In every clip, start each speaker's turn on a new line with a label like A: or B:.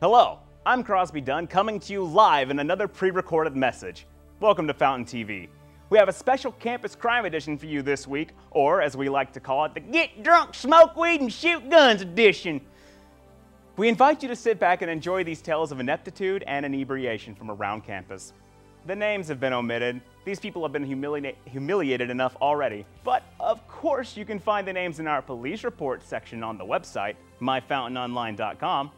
A: Hello, I'm Crosby Dunn coming to you live in another pre-recorded message. Welcome to Fountain TV. We have a special campus crime edition for you this week, or as we like to call it, the Get Drunk, Smoke Weed, and Shoot Guns edition. We invite you to sit back and enjoy these tales of ineptitude and inebriation from around campus. The names have been omitted. These people have been humili humiliated enough already. But of course, you can find the names in our police report section on the website, myfountainonline.com.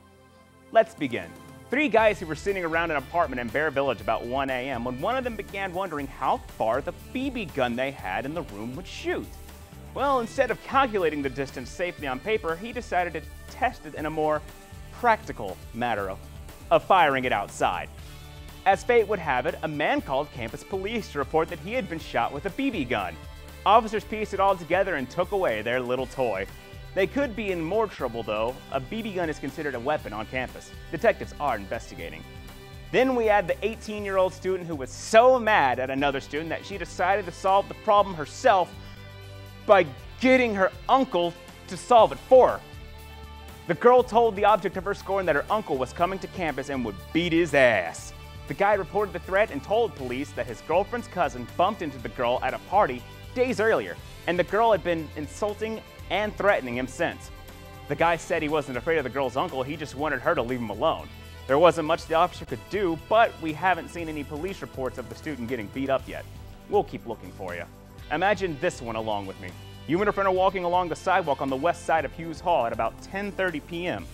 A: Let's begin. Three guys who were sitting around an apartment in Bear Village about 1 a.m. when one of them began wondering how far the BB gun they had in the room would shoot. Well, instead of calculating the distance safely on paper, he decided to test it in a more practical matter of, of firing it outside. As fate would have it, a man called campus police to report that he had been shot with a BB gun. Officers pieced it all together and took away their little toy. They could be in more trouble though. A BB gun is considered a weapon on campus. Detectives are investigating. Then we had the 18 year old student who was so mad at another student that she decided to solve the problem herself by getting her uncle to solve it for her. The girl told the object of her scorn that her uncle was coming to campus and would beat his ass. The guy reported the threat and told police that his girlfriend's cousin bumped into the girl at a party days earlier, and the girl had been insulting and threatening him since. The guy said he wasn't afraid of the girl's uncle, he just wanted her to leave him alone. There wasn't much the officer could do, but we haven't seen any police reports of the student getting beat up yet. We'll keep looking for you. Imagine this one along with me. You and a friend are walking along the sidewalk on the west side of Hughes Hall at about 10:30 p.m.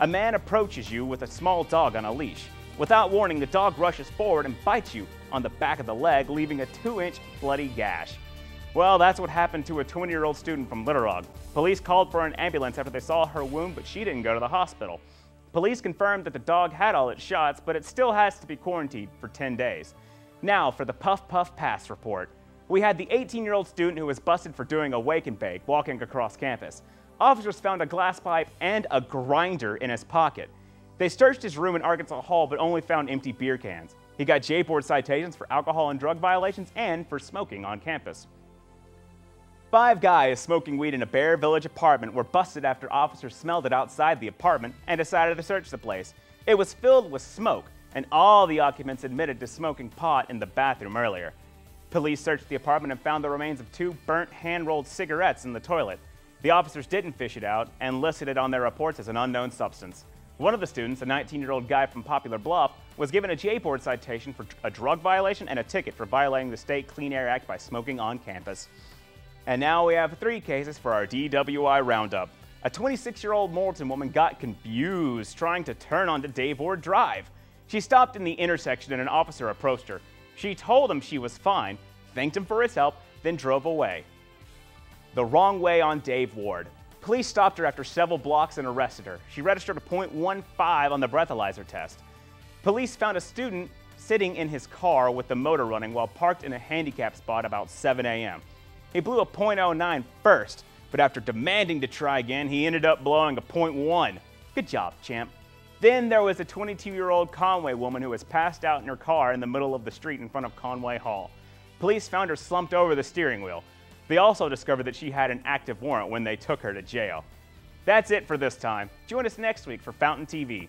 A: A man approaches you with a small dog on a leash. Without warning, the dog rushes forward and bites you on the back of the leg, leaving a two inch bloody gash. Well, that's what happened to a 20 year old student from Little Rock. Police called for an ambulance after they saw her wound, but she didn't go to the hospital. Police confirmed that the dog had all its shots, but it still has to be quarantined for 10 days. Now for the Puff Puff Pass report. We had the 18 year old student who was busted for doing a wake and bake walking across campus. Officers found a glass pipe and a grinder in his pocket. They searched his room in Arkansas Hall but only found empty beer cans. He got J-board citations for alcohol and drug violations and for smoking on campus. Five guys smoking weed in a Bear Village apartment were busted after officers smelled it outside the apartment and decided to search the place. It was filled with smoke, and all the occupants admitted to smoking pot in the bathroom earlier. Police searched the apartment and found the remains of two burnt hand-rolled cigarettes in the toilet. The officers didn't fish it out and listed it on their reports as an unknown substance. One of the students, a 19-year-old guy from Poplar Bluff, was given a J-board citation for a drug violation and a ticket for violating the State Clean Air Act by smoking on campus. And now we have three cases for our DWI roundup. A 26-year-old Morton woman got confused trying to turn onto Dave Ward Drive. She stopped in the intersection and an officer approached her. She told him she was fine, thanked him for his help, then drove away. The wrong way on Dave Ward. Police stopped her after several blocks and arrested her. She registered a .15 on the breathalyzer test. Police found a student sitting in his car with the motor running while parked in a handicap spot about 7 a.m. He blew a .09 first, but after demanding to try again, he ended up blowing a .1. Good job, champ. Then there was a 22-year-old Conway woman who was passed out in her car in the middle of the street in front of Conway Hall. Police found her slumped over the steering wheel. They also discovered that she had an active warrant when they took her to jail. That's it for this time. Join us next week for Fountain TV.